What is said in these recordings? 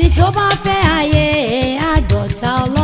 ẹni tó bá fẹ́ ayé àdọ̀tá ọlọ́run.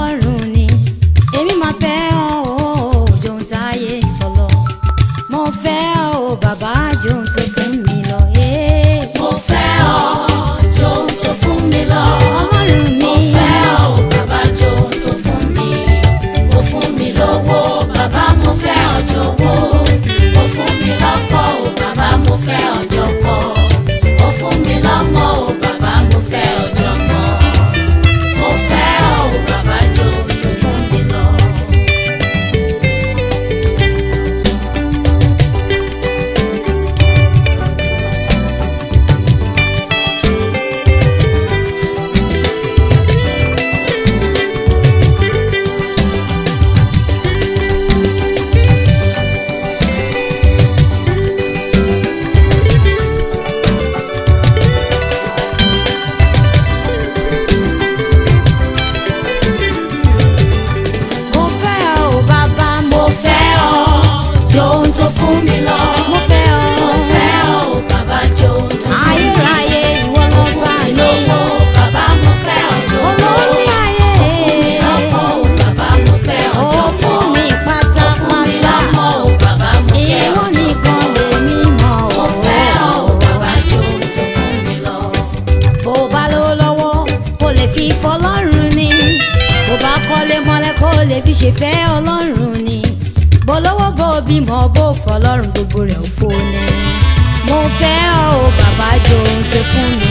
lè fi ṣèfẹ́ ọlọ́run ni bó lówó bó bímọ bó fọlọ́run gbogbo rẹ̀ òfo ni mo fẹ́ ọ bàbá jọ ohun tó fún mi.